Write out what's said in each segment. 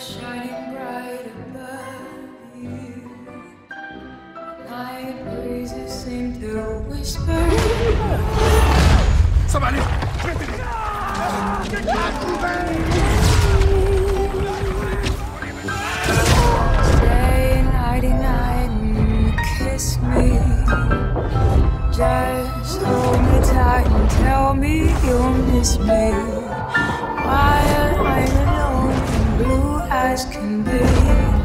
Shining bright above you. Breezes seem to whisper. Somebody! Stay nighty night and kiss me. Just hold me tight and tell me you'll miss me. While I'm alone and blue as can be.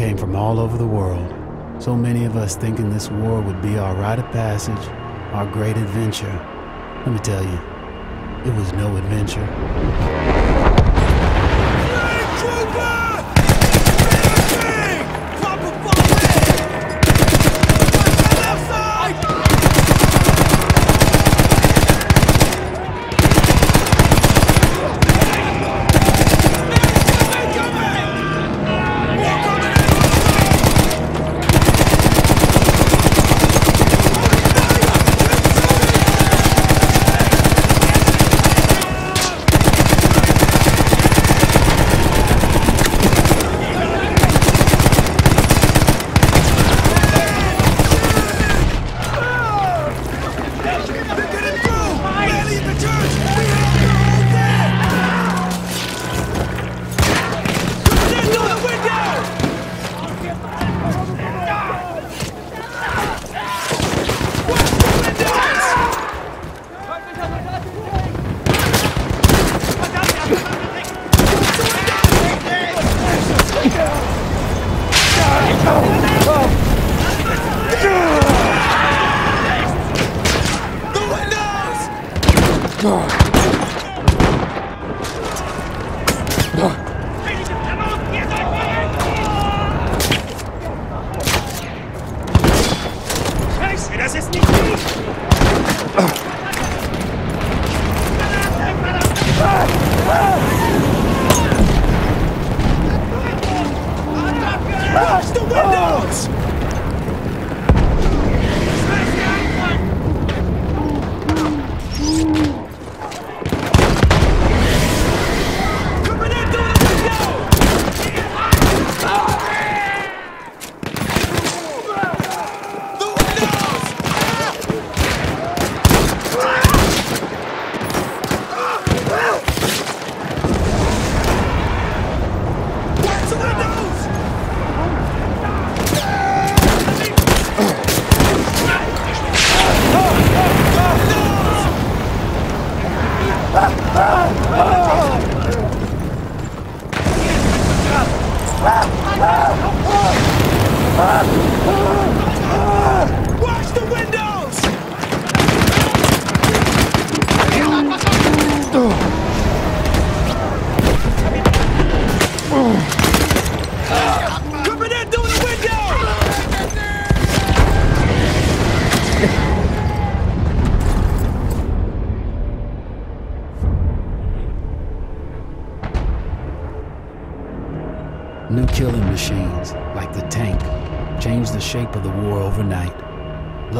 came from all over the world. So many of us thinking this war would be our rite of passage, our great adventure. Let me tell you, it was no adventure. Trooper! здесь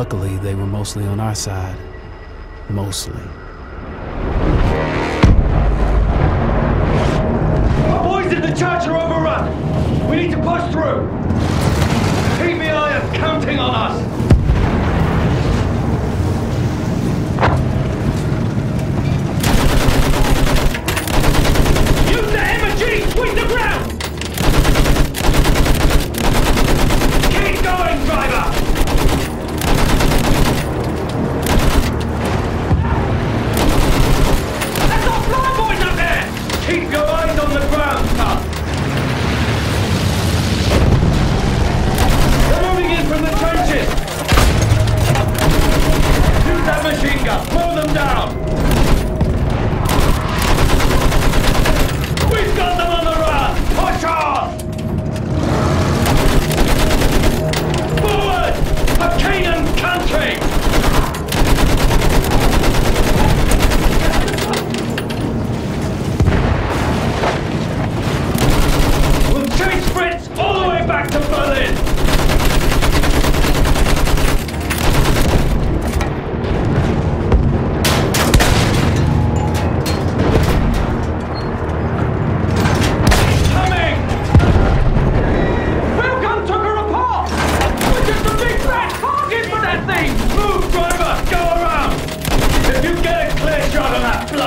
Luckily, they were mostly on our side. Mostly. The boys in the church are overrun! We need to push through! PBI is counting on us! Keep going, driver!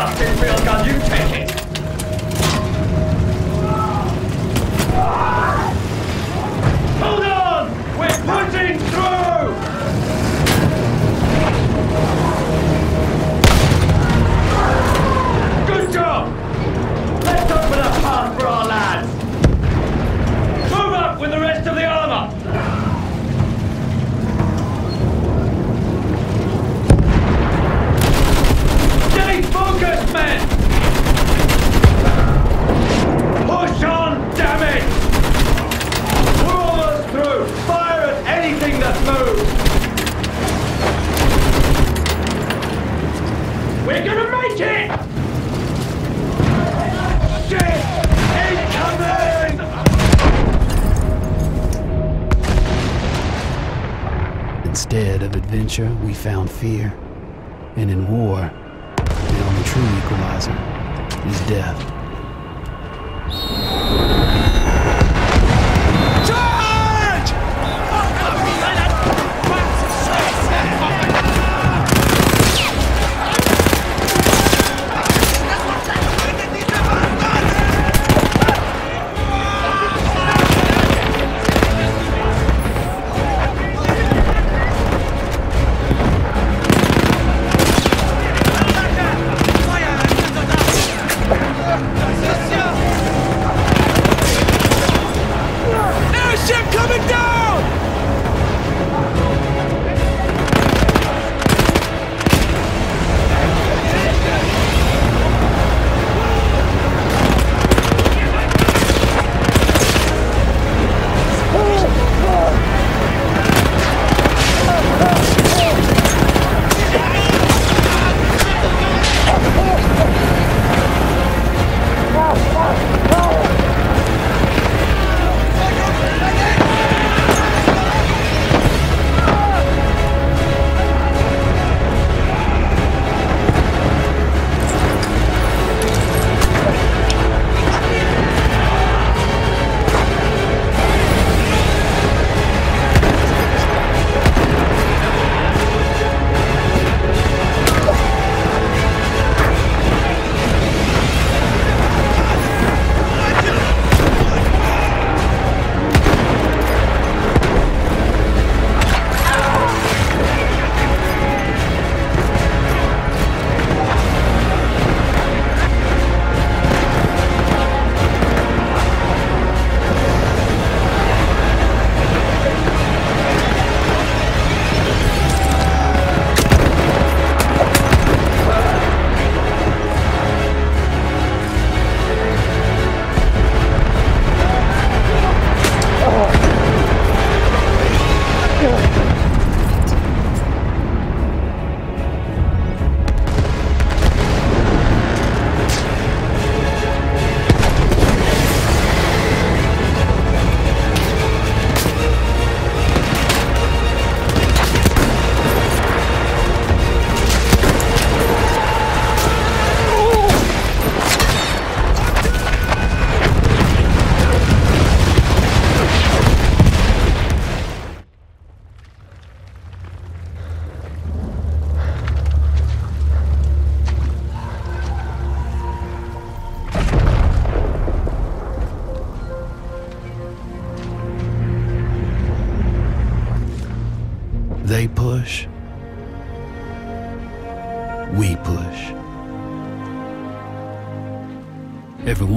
Passei pelo caminho. Adventure, we found fear. And in war, the only true equalizer is death.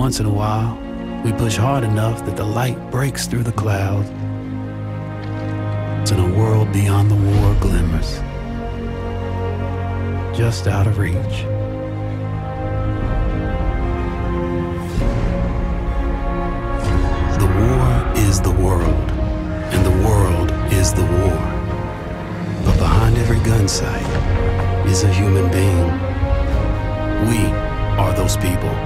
Once in a while, we push hard enough that the light breaks through the clouds. And a world beyond the war glimmers. Just out of reach. The war is the world, and the world is the war. But behind every gun sight is a human being. We are those people.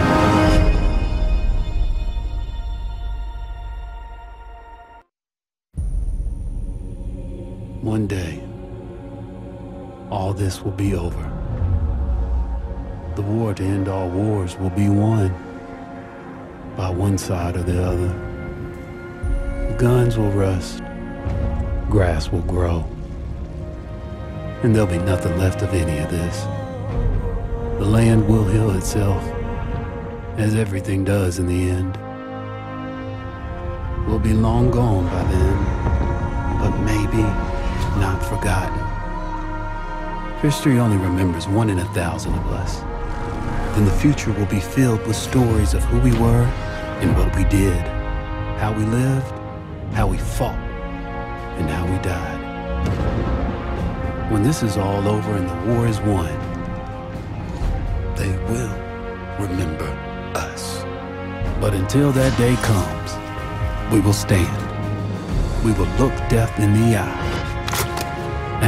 One day, all this will be over. The war to end all wars will be won by one side or the other. Guns will rust, grass will grow, and there'll be nothing left of any of this. The land will heal itself, as everything does in the end. We'll be long gone by then, but maybe not forgotten. History only remembers one in a thousand of us. Then the future will be filled with stories of who we were and what we did, how we lived, how we fought, and how we died. When this is all over and the war is won, they will remember us. But until that day comes, we will stand. We will look death in the eye.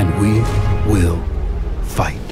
And we will fight.